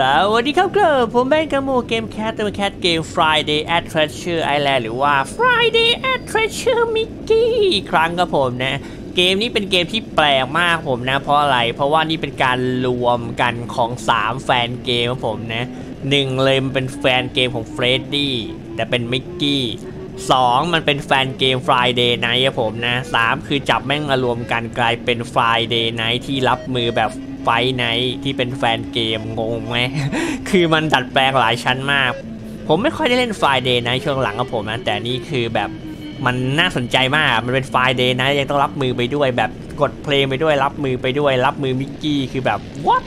สวัสดีครับครับผมแบงค์กาโมเกมแคสเตอร์แคสเกม Friday at Treasure Island หรือว่า Friday at Treasure Mickey อีกครั้งครับผมนะ เกมนี้เป็นเกมที่แปลกมากผมนะ เพราะอะไร เพราะว่านี่เป็นการรวมกันของ 3 fan game ผมนะหนึ่งเลยมันเป็น fan game ของเฟรดดี้แต่เป็นมิกกี้สองมันเป็นแฟนเกม Friday Night ครับผมนะสามคือจับแม่งมารวมกันกลายเป็น Friday Night ที่รับมือแบบ Five Nights ที่เป็น fan game งงไหม คือมันดัดแปลงหลายชั้นมาก ผมไม่ค่อยได้เล่น Friday Night ช่วงหลังกับผมนะแต่นี่คือแบบมันน่าสนใจมากมันเป็น Friday Night ยังต้องรับมือไปด้วยแบบกดเพลงไปด้วยรับมือไปด้วย รับมือมิกกี้คือแบบ what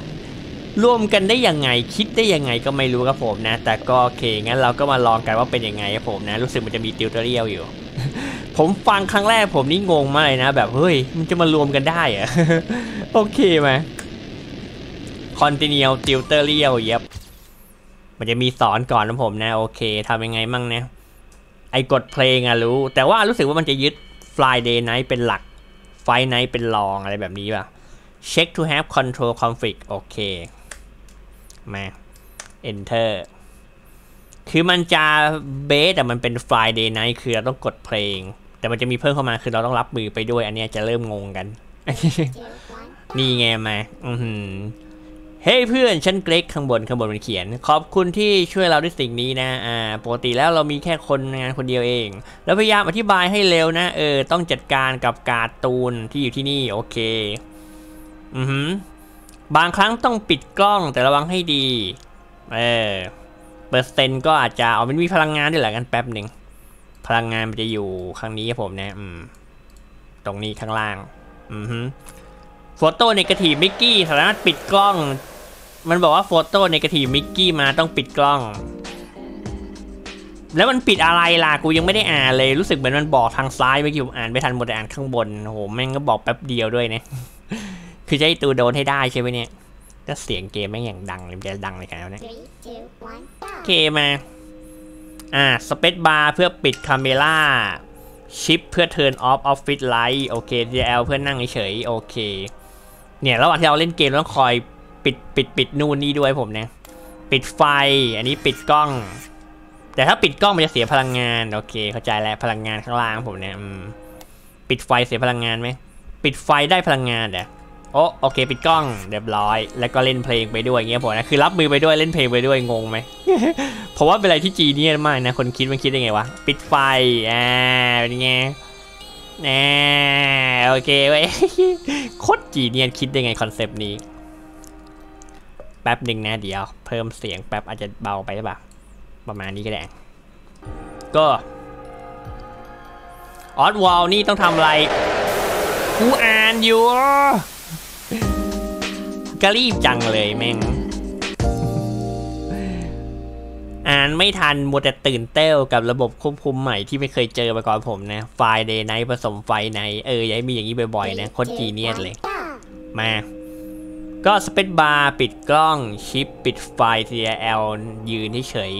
รวมกันได้ยังไงคิดได้ยังไงก็ไม่รู้ครับผมนะ แต่ก็โอเคงั้นเราก็มาลองกันว่าเป็นยังไงครับผมนะ รู้สึกมันจะมี tutorial อยู่ ผมฟังครั้งแรกผมนี่งงมากเลยนะ แบบเฮ้ยมันจะมารวมกันได้อะโอเคไหม continue tutorial เย็บมันจะมีสอนก่อนนะผมนะ โอเคทำยังไงมั่งเนี่ยไอกดเพลงอะรู้ แต่ว่ารู้สึกว่ามันจะยึด Friday night เป็นหลัก Friday night เป็นรองอะไรแบบนี้ป่ะ check to have control conflict โอเค มา enter คือมันจะเบสแต่มันเป็น Friday night คือเราต้องกดเพลง แต่มันจะมีเพิ่มเข้ามาคือเราต้องรับมือไปด้วย อันนี้จะเริ่มงงกัน นี่ไงมา อือหือ เฮ้เพื่อนฉันเกรกข้างบนข้างบนมันเขียน ขอบคุณที่ช่วยเราด้วยสิ่งนี้นะอ่าปกติแล้วเรามีแค่คนงานคนเดียวเอง แล้วพยายามอธิบายให้เร็วนะ เออ ต้องจัดการกับการ์ตูนที่อยู่ที่นี่ โอเค อือหือบางครั้งต้องปิดกล้องแต่ระวังให้ดี เออเปอร์เซ็นต์ก็อาจจะเอามันมีพลังงานด้วยแหละกันแป๊บหนึ่งพลังงานมันจะอยู่ข้างนี้ครับผมนะ อืม ตรงนี้ข้างล่าง อือหือ Photo-Negative Mickey สามารถปิดกล้อง มันบอกว่า Photo-Negative Mickey มาต้องปิดกล้อง แล้วมันปิดอะไรล่ะ กูยังไม่ได้อ่านเลย รู้สึกเหมือนมันบอกทางซ้ายเมื่อกี้ผมอ่านไม่ทันหมดแต่อ่านข้างบน โอ้โห แม่งก็บอกแป๊บเดียวด้วยนะคือจะให้ตูโดนให้ได้ใช่ไหมเนี่ยก็เสียงเกมแม่งอย่างดังเลยมันจะดังเลยกันแล้วเนี่ย Three, two, one, โอ go. เคมา อ่า spacebar เพื่อปิด camera Shift เพื่อ turn off office light โอเค DL เพื่อนั่งเฉยๆโอเค เนี่ย ระหว่างที่เราเล่นเกมเราต้องคอย ปิดปิดปิดนู่นนี่ด้วยผมเนี่ยปิดไฟ อันนี้ปิดกล้อง แต่ถ้าปิดกล้องมันจะเสียพลังงาน โอเค เข้าใจแล้วพลังงานข้างล่างผมเนี่ยปิดไฟเสียพลังงานไหมปิดไฟได้พลังงานเดี๋ยวโอ้โอเค ปิดกล้องเรียบร้อย แล้วก็เล่นเพลงไปด้วยเงี้ยผมนะคือรับมือไปด้วยเล่นเพลงไปด้วยงงไหมเพราะว่าเป็นอะไรที่ genius มากนะคนคิดมันคิดยังไงวะปิดไฟอ่าเป็นไงแน่โอเคเว้ยโคตร genius คิดได้ไงคอนเซปต์นี้ แป๊บหนึ่งนะเดี๋ยว เพิ่มเสียงแป๊บอาจจะเบาไปหรือเปล่าประมาณนี้ก็ได้ก็ออสวอลนี่ต้องทำอะไรกูอ่านอยู่ก็รีบจังเลยแม่ง อ่านไม่ทันมัวแต่ตื่นเต้วกับระบบควบคุมใหม่ที่ไม่เคยเจอมาก่อนผมนะ ไฟเดย์ไนผสมไฟในเออ อย้ายมีอย่างนี้บ่อยๆนะโคตรจีเนียสเลย มา ก็สเปซบาร์ปิดกล้องชิปปิดไฟ TRL ยืนเฉย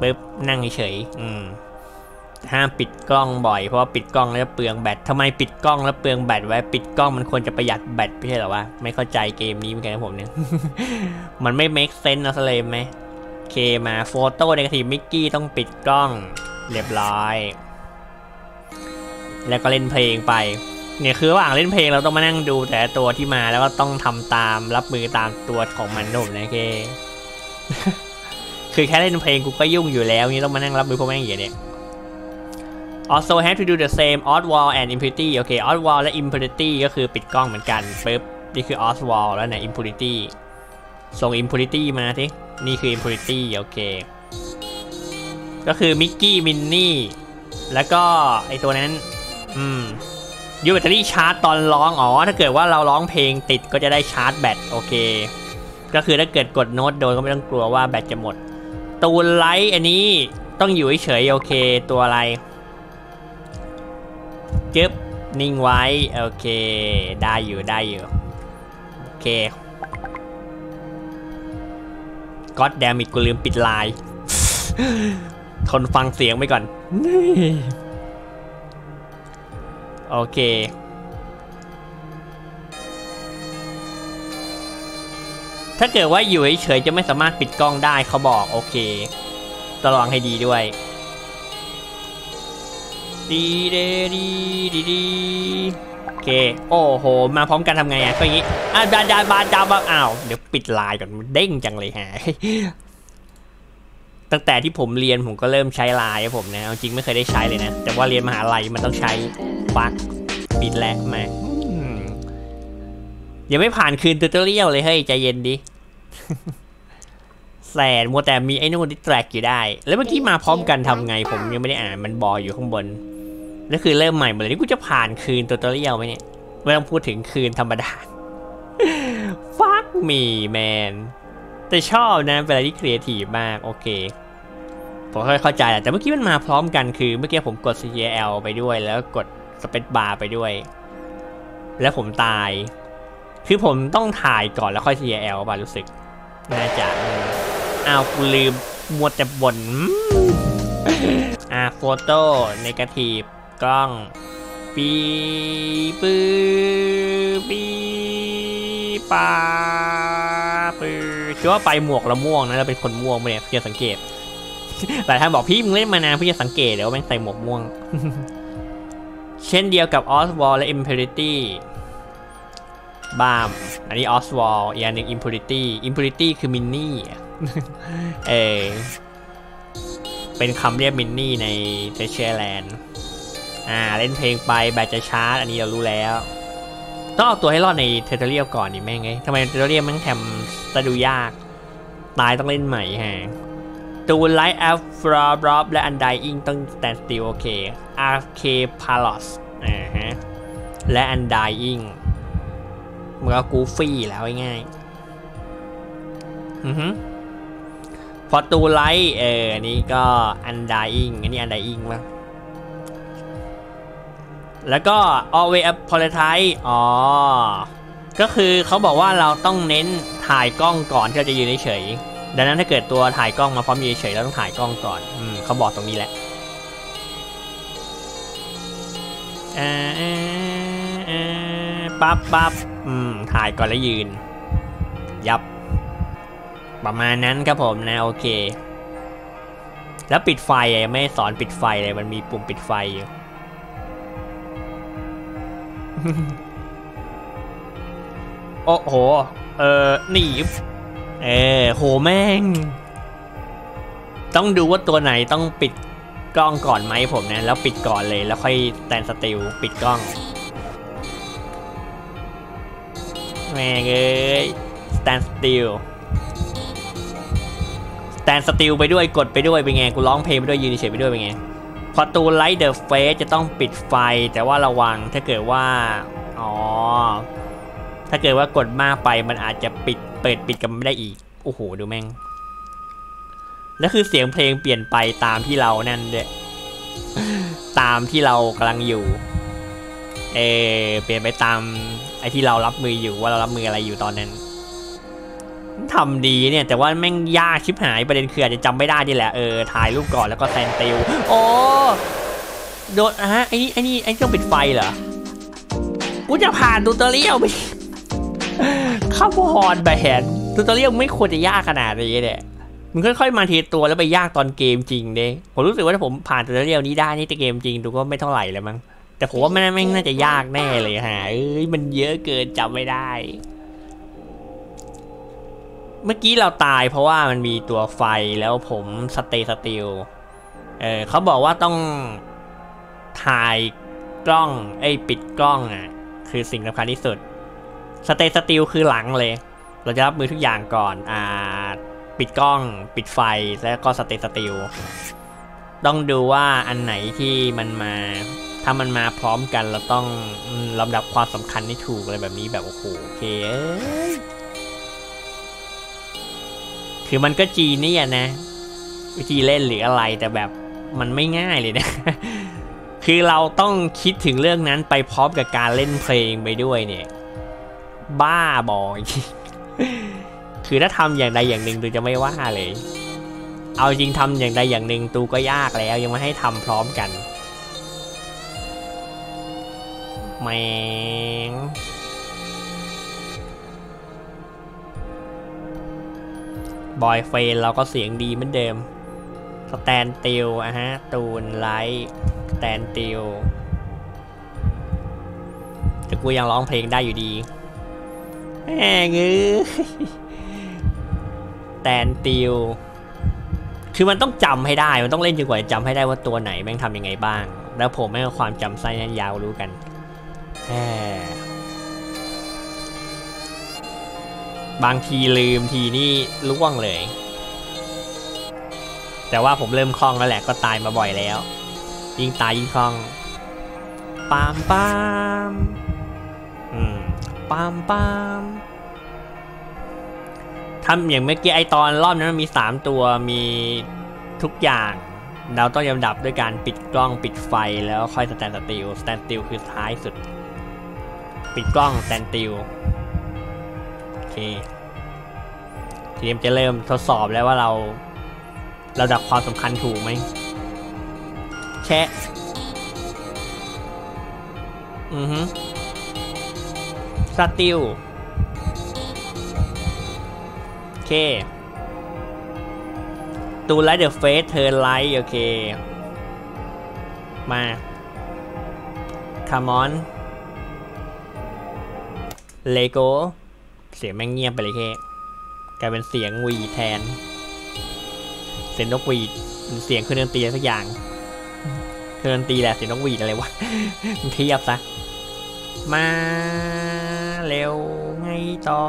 ปึ๊บนั่งเฉยอืมห้ามปิดกล้องบ่อยเพราะว่าปิดกล้องแล้วเปลืองแบตทำไมปิดกล้องแล้วเปลืองแบตไว้ปิดกล้องมันควรจะประหยัดแบตไม่ใช่หรอวะไม่เข้าใจเกมนี้เหมือนกันนะผมเนี่ยมันไม่ make sense เอาซะเลยไหมเคมาโฟโต้ในกระถิ่มิกกี้ต้องปิดกล้อง เรียบร้อย แล้วก็เล่นเพลงไป เนี่ยคือระหว่างเล่นเพลงเราต้องมานั่งดูแต่ตัวที่มาแล้วก็ต้องทำตามรับมือตามตัวของมันนะผมนะเคคือแค่เล่นเพลงกูก็ยุ่งอยู่แล้วนี่ต้องมานั่งรับมือพวกแม่งอย่างเนี้ย also have to do the same odd wall and impurity โอเค odd wall และ impurity ก็คือปิดกล้องเหมือนกันปึ๊บนี่คือ odd wall แล้วไหน impurity ส่ง impurity มาสินี่คือ impurity โอเค ก็คือมิกกี้มินนี่แล้วก็ไอตัวนั้น อืม ยูแบตเตอรี่ชาร์จตอนร้อง อ๋อ ถ้าเกิดว่าเราร้องเพลงติดก็จะได้ชาร์จแบต โอเค ก็คือถ้าเกิดกดโน้ตโดนก็ไม่ต้องกลัวว่าแบตจะหมด turn light อันนี้ต้องอยู่เฉยโอเค ตัวอะไรจึ๊บนิ่งไว้ โอเค ได้อยู่ได้อยู่ โอเค goddamn it กูลืมปิด light ทนฟังเสียงไปก่อน โอเคถ้าเกิดว่าอยู่เฉยๆจะไม่สามารถปิดกล้องได้เขาบอกโอเคต้องระวังให้ดีด้วย ดีเดดีดีดีโอเค โอ้โห มาพร้อมกันทำไงอะก็อย่างงี้อะดาดาบาดาบาอ้าวเดี๋ยวปิดไลน์ก่อนเด้งจังเลยฮะตั้งแต่ที่ผมเรียนผมก็เริ่มใช้ไลน์ครับผมนะเอาจริงไม่เคยได้ใช้เลยนะ แต่ว่าเรียนมหาลัยมันต้องใช้ ฟักปิดแหละมาอืมยังไม่ผ่านคืน tutorial เลยเฮ้ยใจเย็นดิแสนมัวแต่มีไอ้นู่นดิแทรกอยู่ได้ แล้วเมื่อกี้มาพร้อมกันทำไงผมยังไม่ได้อ่านมันบอยอยู่ข้างบน แล้วคือเริ่มใหม่หมดเลยนี่กูจะผ่านคืน tutorial ไหมเนี่ยไม่ต้องพูดถึงคืนธรรมดา fuck me man แต่ชอบนะเป็นอะไรที่ครีเอทีฟมากโอเค ผมค่อยเข้าใจแหละแต่เมื่อกี้มันมาพร้อมกันคือ เมื่อกี้ผมกด CL ไปด้วยแล้วกด สเปซบาร์ไปด้วย แล้วผมตาย คือผมต้องถ่ายก่อนแล้วค่อย CL ป่ะรู้สึก น่าจะอ้าวกูลืมมัวแต่บ่นอ่าโฟโต้เนกาทีฟกล้องปีปื้อปีปาปือคิดว่าไปหมวกละม่วงนะเราเป็นคนม่วงไปเนี่ยเพื่อสังเกตหลายท่านบอกพี่มึงเล่นมานานเพื่อจะสังเกตเดี๋ยวแม่งใส่หมวกม่วง เช่นเดียวกับออสวอลและ Impurity บามอันนี้ออสวอลอีกอันหนึ่ง Impurity Impurity คือมินนี่เออเป็นคำเรียกมินนี่ในเทเชอร์แลนด์อ่า เล่นเพลงไปแบตจะชาร์จ อันนี้เรารู้แล้ว ต้องเอาตัวให้รอดในเทเทเรียก่อนดิแม่งไงทำไมเทเทเรียม่งแถมสะดูยาก ตายต้องเล่นใหม่ฮะ ตูนไลท์แอฟฟราบรอบและอันไดอิงต้องแตนสติลโอเคอาร์เคพาลอสอ่าฮะและอันไดอิงมันก็กูฟี่แล้วง่ายอือฮึพอตูไลท์เอออันนี้ก็อันไดอิงอันนี้อันไดอิงวะแล้วก็ always apologize อ๋อ ก็คือเขาบอกว่าเราต้องเน้นถ่ายกล้องก่อนที่เราจะยืนเฉย ดังนั้นถ้าเกิดตัวถ่ายกล้องมาพร้อมยืนเฉยๆเราต้องถ่ายกล้องก่อนอืมเขาบอกตรงนี้แหละอ่าอ่าอ่าปั๊บปั๊บอืมถ่ายก่อนแล้วยืน ยับ ประมาณนั้นครับผมนะโอเค แล้วปิดไฟยังไม่สอนปิดไฟเลยมันมีปุ่มปิดไฟอยู่โอ้โห เออหนีบ เออโหแม่ง ต้องดูว่าตัวไหนต้องปิดกล้องก่อนไหมผมนะ แล้วปิดก่อนเลยแล้วค่อย stand still ปิดกล้อง แม่งเอ้ย stand still stand still ไปด้วยกดไปด้วยเป็นไงกูร้องเพลงไปด้วยยืนเฉยไปด้วยเป็นไงพอ too light the face จะต้องปิดไฟแต่ว่าระวังถ้าเกิดว่า อ๋อ ถ้าเกิดว่ากดมากไปมันอาจจะปิดเปิดปิดกันไม่ได้อีก โอ้โห ดูแม่ง แล้วคือเสียงเพลงเปลี่ยนไปตามที่เรานั่นด้วยตามที่เรากำลังอยู่ เอเปลี่ยนไปตามไอที่เรารับมืออยู่ว่าเรารับมืออะไรอยู่ตอนนั้นทำดีเนี่ย แต่ว่าแม่งยากชิบหายประเด็นคืออาจจะจำไม่ได้นี่แหละเออถ่ายรูปก่อนแล้วก็แซนติวโอ้โดนฮะไอ้นี่ไอ้นี่ไอ้ต้องปิดไฟเหรอกูจะผ่านตูตอเรียลไป ข้าวพอนแบนตูตอเรียลไม่ควรจะยากขนาดนี้เนี่ยมันค่อยๆมาทีตัวแล้วไปยากตอนเกมจริงเด้ผมรู้สึกว่าถ้าผมผ่านตูตอเรียลนี้ได้นี่แต่เกมจริงดูก็ไม่เท่าไหร่เลยมั้งแต่ผมว่าไม่น่าไม่น่าจะยากแน่เลยฮะเอ้ยมันเยอะเกินจำไม่ได้ เมื่อกี้เราตายเพราะว่ามันมีตัวไฟแล้วผม stand still เออเขาบอกว่าต้องถ่ายกล้องไอ้ปิดกล้องอะ คือสิ่งสำคัญที่สุด stand still คือหลังเลย เราจะรับมือทุกอย่างก่อน อ่า ปิดกล้อง ปิดไฟ แล้วก็ stand still ต้องดูว่าอันไหนที่มันมา ถ้ามันมาพร้อมกันเราต้องลำดับความสำคัญให้ถูกอะไรแบบนี้แบบโอ้โหโอเค คือมันก็จีนนี่นะ วิธีเล่นหรืออะไรแต่แบบมันไม่ง่ายเลยนะ คือเราต้องคิดถึงเรื่องนั้นไปพร้อมกับการเล่นเพลงไปด้วยเนี่ย บ้าบอยคือถ้าทำอย่างใดอย่างหนึ่งตูจะไม่ว่าเลย เอาจริงทำอย่างใดอย่างหนึ่งตูก็ยากแล้วยังไม่ให้ทำพร้อมกันแมงboyfriend เราก็เสียงดีเหมือนเดิม stand still อะฮะ too light stand still แต่กูยังร้องเพลงได้อยู่ดี แม่งเอ้ย stand still คือมันต้องจำให้ได้ มันต้องเล่นจนกว่าจะจำให้ได้ว่าตัวไหนแม่งทำยังไงบ้าง แล้วผมแม่งความจำไส้นั้นยาวรู้กันแหมบางทีลืมทีนี่ล่วงเลย แต่ว่าผมเริ่มคล่องแล้วแหละก็ตายมาบ่อยแล้ว ยิ่งตายยิ่งคล่อง ปามปามอืม ปามปามทำอย่างเมื่อกี้ไอตอนรอบนั้นมันมีสามตัวมีทุกอย่าง เราต้องลำดับด้วยการปิดกล้องปิดไฟแล้วค่อย stand still stand still คือท้ายสุด ปิดกล้องสแตนติลโอเคทีมจะเริ่มทดสอบแล้วว่าเราเราดับความสำคัญถูกไหมแชะอือฮึ สติลโอเคตูไลท์เดอะเฟสเธอไลท์โอเค มาคามอนเลโกเสียงแม่งเงียบไปเลยแค่กลายเป็นเสียงวีแทน เสียงนกหวีดเสียงเครื่องดนตรีอะไรสักอย่างเครื่องดนตรีแหละเสียงนกหวีดอะไรวะเทียบซะมา เร็วไงต่อ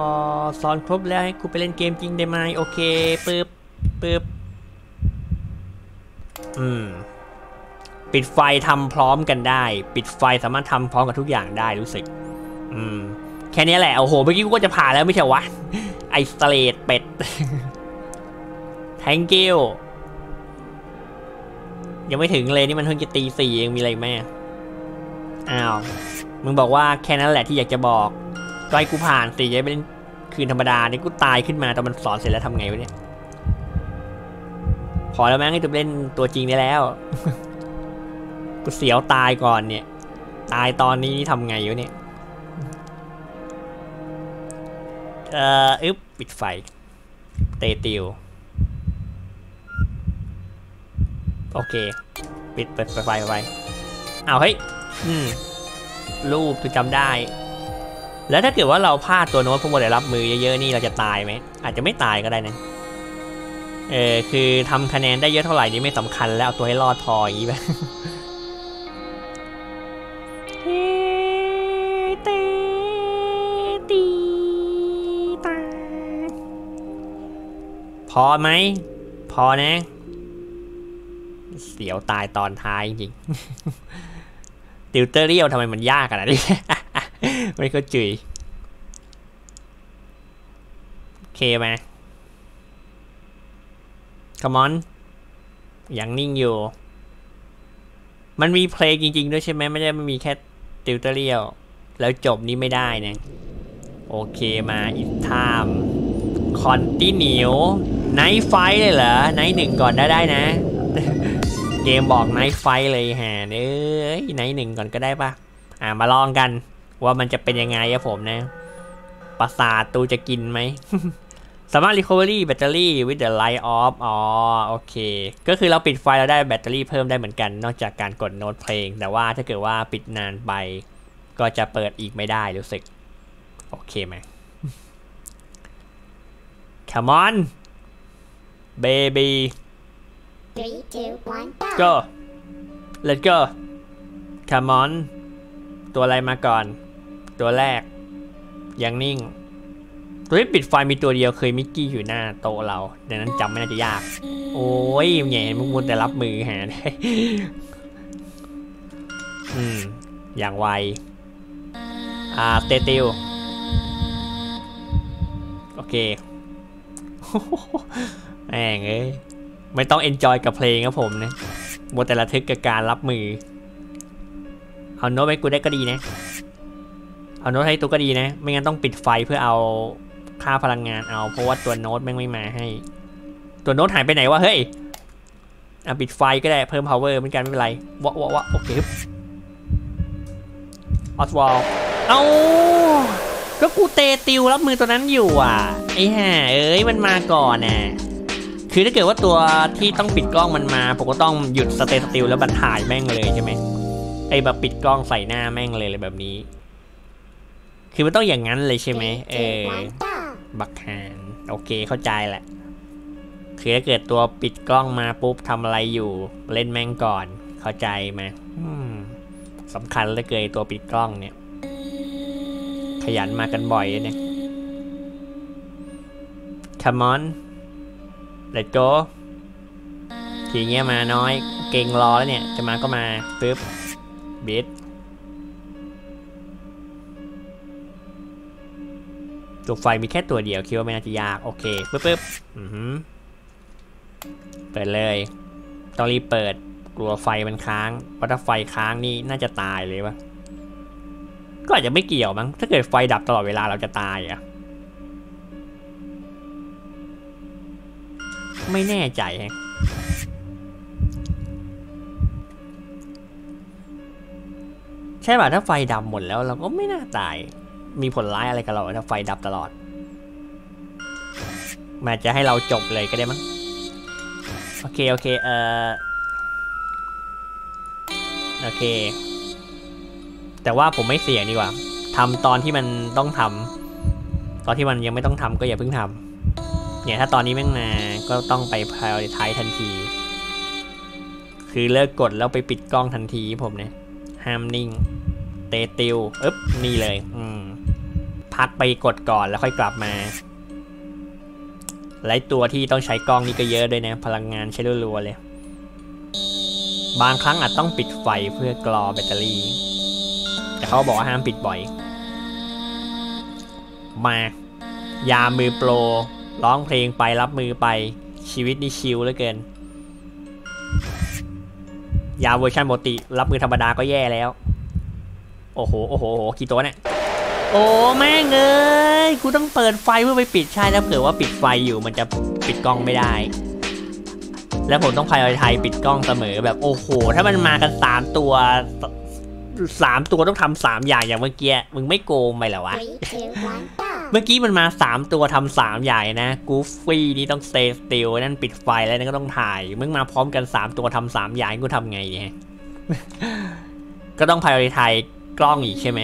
สอนครบแล้วให้กูไปเล่นเกมจริงได้ไหมโอเคปึ๊บปึ๊บอืมปิดไฟทำพร้อมกันได้ ปิดไฟสามารถทำพร้อมกับทุกอย่างได้รู้สึก อืม แค่นี้แหละโอ้โหเมื่อกี้กูก็จะผ่านแล้วไม่ใช่วะไอสเตรทเป็ด thank you ยังไม่ถึงเลยนี่มันเพิ่งจะตีสี่เองมีอะไรอีกไหมอ้าวมึงบอกว่าแค่นั้นแหละที่อยากจะบอก ก็ให้กูผ่านสิจะเป็นคืนธรรมดาเนี่ยกูตายขึ้นมาตอนมันสอนเสร็จแล้วทำไงวะเนี่ยพอแล้วแม่งให้ตัวเล่นตัวจริงได้แล้ว กูเสียวตายก่อนเนี่ย ตายตอนนี้นี่ทำไงวะเนี่ย เอ่ออึ๊บปิดไฟ เตติว โอเค ปิดเปิดไฟไฟไฟอ้าวเฮ้ย อืม รูปคือจำได้ แล้วถ้าเกิดว่าเราพลาดตัวโน้ตพวกโมเดลรับมือเยอะๆนี่เราจะตายไหมอาจจะไม่ตายก็ได้นะเออคือทำคะแนนได้เยอะเท่าไหร่นี่ไม่สำคัญแล้วเอาตัวให้รอดพออย่างนี้ไปพอไหม พอนะ เสียวตายตอนท้ายจริงติวเตอร์เรียวทำไมมันยากขนาดนี้ ไม่เข้าใจโอเคไหม come on ยังนิ่งอยู่ มันมีเพลงจริง ๆ ด้วยใช่ไหมไม่ได้มันมีแค่ติวเตอร์เรียว แล้วจบนี้ไม่ได้นะ โอเคมาอีกทามคอนติเนียnight five เลยเหรอ night หนึ่งก่อนได้ได้นะ เกมบอก night five เลยฮะเอ้ย night หนึ่งก่อนก็ได้ปะอ่ามาลองกัน ว่ามันจะเป็นยังไงอะผมนะประสาทตูจะกินไหมสามารถ recovery แบตเตอรี่ with the light off อ๋อ โอเค ก็คือเราปิดไฟเราได้แบตเตอรี่เพิ่มได้เหมือนกัน นอกจากการกดโน้ตเพลง แต่ว่าถ้าเกิดว่าปิดนานไป ก็จะเปิดอีกไม่ได้รู้สึก โอเคไหม Come on baby Three, two, one, go. go let's go come on ตัวอะไรมาก่อน ตัวแรก ยังนิ่ง ตัวที่ปิดไฟมีตัวเดียวเคยมิกกี้อยู่หน้าโต๊ะเราดังนั้นจำไม่น่าจะยาก โอ้ยแง่มึงมุนแต่รับมือหาได้อืม อย่างไว อ่า เตติวโอเคแม่งเอ้ยไม่ต้อง enjoy กับเพลงครับผมนะมัวแต่ระทึกกับการรับมือ เอาโน้ตให้กูได้ก็ดีนะ เอาโน้ตให้ตัวก็ดีนะ ไม่งั้นต้องปิดไฟเพื่อเอาค่าพลังงานเอา เพราะว่าตัวโน้ตแม่งไม่มาให้ ตัวโน้ตหายไปไหนวะเฮ้ยอะปิดไฟก็ได้เพิ่ม power เหมือนกันไม่เป็นไรวะวะวะโอเคออสวอลเอาก็กูเตติวรับมือตัวนั้นอยู่อะไอ้ห่าเอ้ยมันมาก่อนน่ะคือถ้าเกิดว่าตัวที่ต้องปิดกล้องมันมาผมก็ต้องหยุดสเตติลแล้วบันถ่ายแม่งเลยใช่ไหมไอ้แบบปิดกล้องใส่หน้าแม่งเลยเลยแบบนี้ คือมันต้องอย่างนั้นเลยใช่ไหม Three, เอ two, อ one, go. บักฮานโอเคเข้าใจแหละ คือถ้าเกิดตัวปิดกล้องมาปุ๊บทำอะไรอยู่ เล่นแม่งก่อน เข้าใจไหมอืมสำคัญเหลยเกินตัวปิดกล้องเนี่ย ขยันมากันบ่อยเลยเนี่ย Come on Let's go ทีเงี้ยมาน้อย เก่งรอแล้วเนี่ย จะมาก็มาปึ๊บบิด ตัวไฟมีแค่ตัวเดียวคิดว่าไม่น่าจะยากโอเคปึ๊บปึ๊บอือหือเปิดเลยต้องรีบเปิดกลัวไฟมันค้างเพราะถ้าไฟค้างนี่น่าจะตายเลยวะก็อาจจะไม่เกี่ยวมั้งถ้าเกิดไฟดับตลอดเวลาเราจะตายอะไม่แน่ใจแฮะใช่ป่ะถ้าไฟดับหมดแล้วเราก็ไม่น่าตาย มีผลร้ายอะไรกับเราถ้าไฟดับตลอดมันอาจะให้เราจบเลยก็ได้มั้งโอเค โอเค เอ่อ โอเค แต่ว่าผมไม่เสี่ยงดีกว่าทำตอนที่มันต้องทำตอนที่มันยังไม่ต้องทำก็อย่าเพิ่งทำเนี่ยถ้าตอนนี้แม่งมาก็ต้องไป prioritize ทันที คือเลิกกดแล้วไปปิดกล้องทันทีผมเนี่ยห้ามนิ่ง เตติวอึ๊บนี่เลย อืม พักไปกดก่อนแล้วค่อยกลับมาไลตัวที่ต้องใช้กล้องนี่ก็เยอะด้วยนะ พลังงานใช้รัวๆเลย บางครั้งอาจต้องปิดไฟเพื่อกรอแบตเตอรี่ แต่เขาบอกว่าห้ามปิดบ่อย มา ยามือโปร ร้องเพลงไปรับมือไป ชีวิตนี่ชิลเหลือเกิน ยาเวอร์ชันปกติ รับมือธรรมดาก็แย่แล้ว โอ้โห โอ้โหโอ้โหกี่ตัวเนี่ย โอ้แม่งเอ้ยกูต้องเปิดไฟเพื่อไปปิดใช่แล้วเผื่อว่าปิดไฟอยู่มันจะปิดกล้องไม่ได้ แล้วผมต้องพายไทยปิดกล้องเสมอแบบโอ้โห ถ้ามันมากันสามตัวสามตัวต้องทำสามอย่างอย่างเมื่อกี้มึงไม่โกงไปเหรอวะ Three, two, one, go. เมื่อกี้มันมาสามตัวทำสามอย่างนะกูฟี่นี่ต้องเซสติลนั่นปิดไฟแล้วนั่นก็ต้องถ่ายมึงมาพร้อมกันสามตัวทำสามอย่างกูทำไงเนี่ยก็ต้องพายไทยกล้องอีกใช่ไหม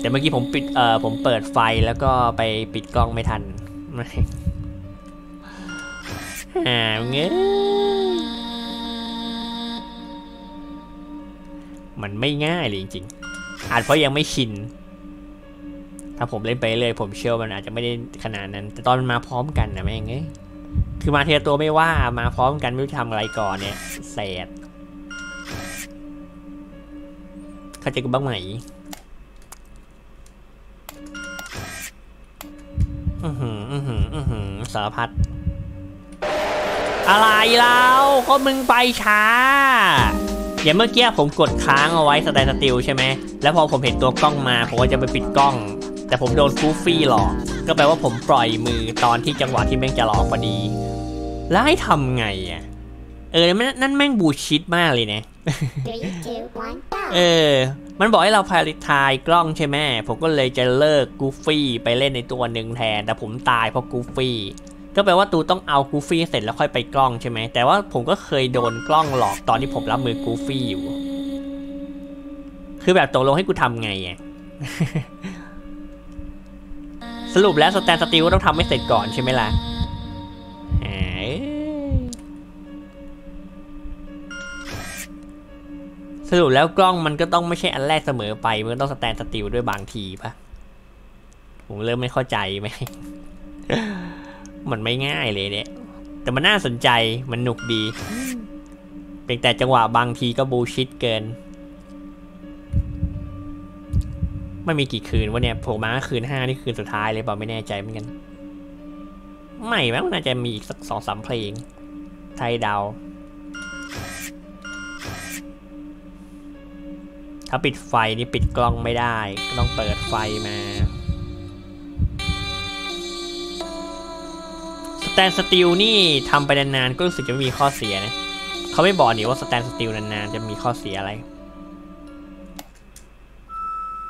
แต่เมื่อกี้ผมปิดเอ่อผมเปิดไฟแล้วก็ไปปิดกล้องไม่ทันหาเงี้ยมันไม่ง่ายเลยจริงๆ อาจเพราะยังไม่ชิน ถ้าผมเล่นไปเรื่อยผมเชื่อมันอาจจะไม่ได้ขนาดนั้น แต่ตอนมันมาพร้อมกันนะแม่งเอ้ยคือมาเทียตัวไม่ว่ามาพร้อมกันไม่รู้จะทำอะไรก่อนเนี่ยแสดเข้าใจกูบ้างไหม สารพัดอะไรแล้วก็มึงไปช้า อย่างเมื่อกี้ผมกดค้างเอาไว้สไตล์สติลใช่ไหม แล้วพอผมเห็นตัวกล้องมาผมก็จะไปปิดกล้อง แต่ผมโดนฟูฟี่หลอก ก็แปลว่าผมปล่อยมือตอนที่จังหวะที่แม่งจะหลอกพอดี แล้วให้ทำไงอะ ออนั่นนั่นแม่งบูชิดมากเลยนะ Three, two, one, เอ go. อมันบอกให้เราพาริทายกล้องใช่ไหมผมก็เลยจะเลิกกูฟี่ไปเล่นในตัวหนึ่งแทน แต่ผมตายเพราะกูฟี่ก็แปลว่าตูต้องเอากูฟี่เสร็จแล้วค่อยไปกล้องใช่ไหม แต่ว่าผมก็เคยโดนกล้องหลอกตอนที่ผมรับมือกูฟี่อยู่ คือแบบตกลงให้กูทำไงอะสรุปแล้ว stand still ก็ต้องทำให้เสร็จก่อนใช่ไหมล่ะ สรุปแล้วกล้องมันก็ต้องไม่ใช่อันแรกเสมอไป มันก็ต้อง stand still ด้วยบางทีปะผมเริ่มไม่เข้าใจไหมมันไม่ง่ายเลยเนี่ย แต่มันน่าสนใจมันหนุกดี เพียงแต่จังหวะบางทีก็บูชิดเกิน ไม่มีกี่คืนวะเนี่ยผมมาคืนห้านี่คืนสุดท้ายเลยเปล่าไม่แน่ใจเหมือนกัน ไม่แม้น่าจะมีอีกสักสองสามเพลง ไทยดาว ถ้าปิดไฟนี่ปิดกล้องไม่ได้ก็ต้องเปิดไฟมา stand still นี่ทำไปนานๆก็รู้สึกจะไม่มีข้อเสียนะเขาไม่บอกนี่ว่า stand still นานๆจะมีข้อเสียอะไร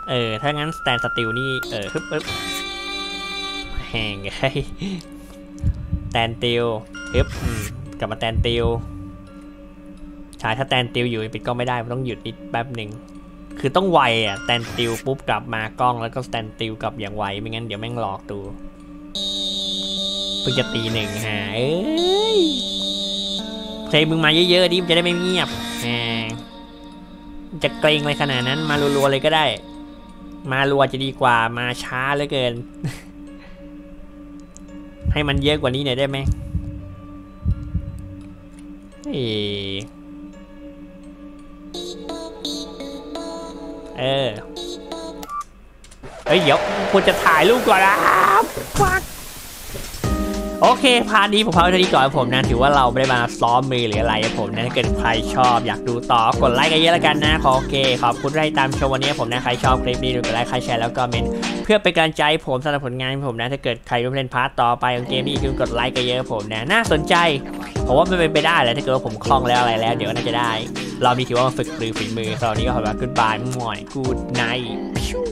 เออ ถ้างั้น stand still นี่ เออฮึบฮึบแหงไง stand still ฮึบกลับมา stand still ใช่ถ้า stand still อยู่ปิดกล้องไม่ได้มันต้องหยุดนิดแป๊บหนึ่ง คือต้องไวอะ stand still ปุ๊บกลับมากล้องแล้วก็ stand still กลับอย่างไวไม่งั้นเดี๋ยวแม่งหลอกดูเพิ่งจะตีหนึ่งฮะเอ้ยเพลงมึงมาเยอะๆดิมจะได้ไม่เงียบแหมจะเกรงอะไรขนาดนั้น มารัวๆเลยก็ได้ มารัวจะดีกว่ามาช้าเหลือเกิน ให้มันเยอะกว่านี้หน่อยได้ไหมเอ้ เออ เฮ้ย เดี๋ยวควรจะถ่ายรูปก่อนนะ fuck โอเค part นี้ผมพาไปเท่านี้ก่อนผมนะ ถือว่าเราไม่ได้มาซ้อมมือหรืออะไรผมนะถ้าเกิดใครชอบอยากดูต่อกดไลค์กันเยอะแล้วกันนะ โอเค ขอบคุณที่ตามชมวันนี้ผมนะ ใครชอบคลิปนี้ดูกดไลค์ใครแชร์แล้วก็เมนต์เพื่อเป็นกำลังใจผมสำหรับผลงานผมนะ ถ้าเกิดใครรู้เล่น part ต่อไปของเกมนี้คือกดไลค์กันเยอะผมนะ น่าสนใจผมว่ามันเป็นไปได้แหละถ้าเกิดว่าผมคล่องแล้วอะไรแล้ว เดี๋ยวน่าจะได้ เรามีถือว่ามาฝึกปรือฝีมือตอนนี้ก็ขอลาคุณ bye ม่วก good night